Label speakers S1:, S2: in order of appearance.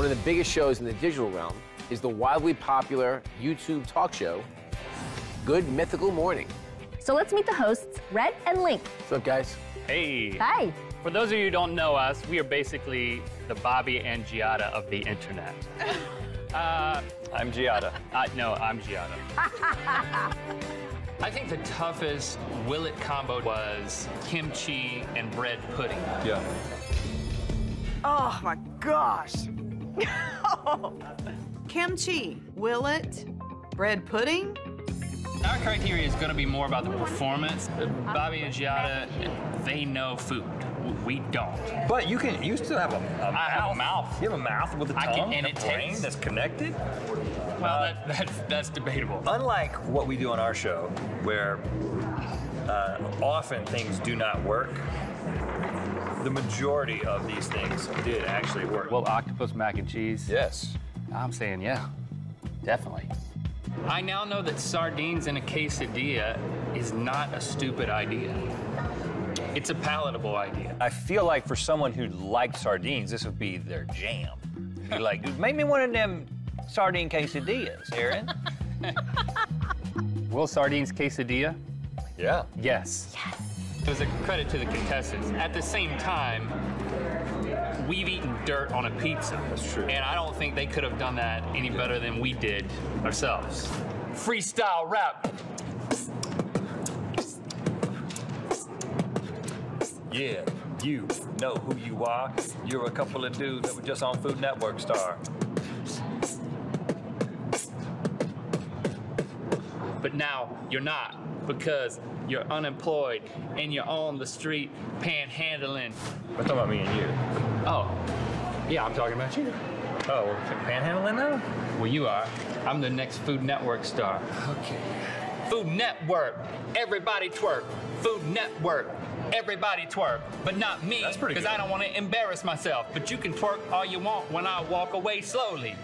S1: One of the biggest shows in the digital realm is the wildly popular YouTube talk show, Good Mythical Morning.
S2: So let's meet the hosts, Rhett and Link.
S1: What's up, guys?
S3: Hey.
S2: Hi.
S3: For those of you who don't know us, we are basically the Bobby and Giada of the internet. uh,
S4: I'm Giada.
S3: uh, no, I'm Giada.
S5: I think the toughest Will It combo was kimchi and bread pudding.
S4: Yeah.
S6: Oh my gosh. Kimchi, will it? bread pudding.
S5: Our criteria is going to be more about the performance. Bobby and Giada, they know food. We don't.
S4: But you can you still have a, a
S5: I have a mouth.
S4: You have a mouth with a
S5: I can-
S4: tongue
S5: and
S4: a
S5: it
S4: brain
S5: tastes-
S4: that's connected.
S5: Well, that, that's, that's debatable.
S4: Unlike what we do on our show, where uh, often things do not work, the majority of these things did actually work.
S3: Well, octopus mac and cheese.
S4: yes.
S3: I'm saying yeah, definitely.
S5: I now know that sardines in a quesadilla is not a stupid idea. It's a palatable idea.
S4: I feel like for someone who likes sardines, this would be their jam. You're like, "Dude, make me one of them sardine quesadillas, Aaron.
S3: Will sardines quesadilla?
S4: Yeah.
S3: Yes.
S5: It was a credit to the contestants. At the same time, we've eaten dirt on a pizza.
S4: That's true.
S5: And I don't think they could have done that any better than we did ourselves. Freestyle rap.
S4: Yeah, you know who you are. You're a couple of dudes that were just on Food Network Star.
S5: But now you're not because you're unemployed and you're on the street panhandling.
S4: We're talking about me and you.
S5: Oh, yeah, I'm talking about you.
S4: Oh, we're panhandling now?
S5: Well, you are. I'm the next Food Network star.
S4: Okay.
S5: Food Network, everybody twerk. Food Network, everybody twerk. But not me,
S4: That's pretty
S5: because. I don't want to embarrass myself. But you can twerk all you want when I walk away slowly.